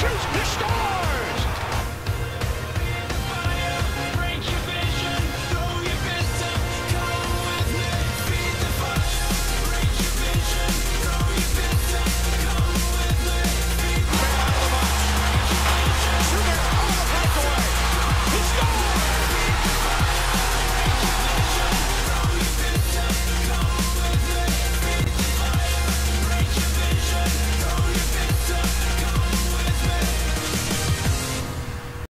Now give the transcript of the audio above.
shoots, he scores!